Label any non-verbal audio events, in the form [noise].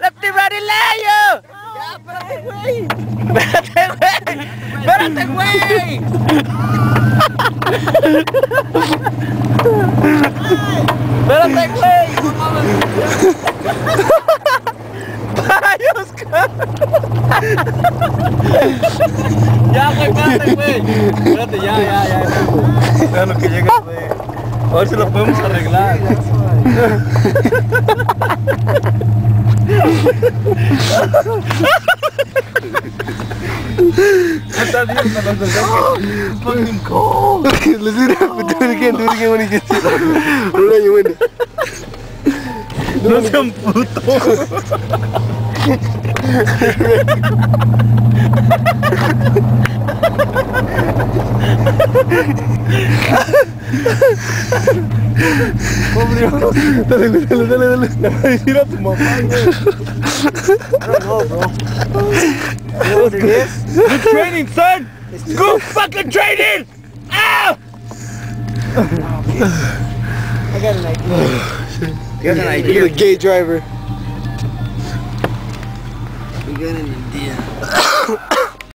Lefty brasileño. Ya, espérate, güey. Espérate, güey. Espérate, güey. Espérate, güey. Ay, Oscar. Ya, güey, espérate, güey. Espérate, ya, ya, ya. Ya lo que llega, güey. A ver si lo podemos arreglar. Fucking cold. Let's do that. Do it again. Do it again when he gets it. Roll out your window. No sean putos. [laughs] Dale, güey, dale, dale, dale. Le voy a decir a tu mamá, güey. No, bro. Good training, son. Good fucking training. Ah! I got an idea. [coughs] [coughs] You got an You're the gay driver. We got an idea.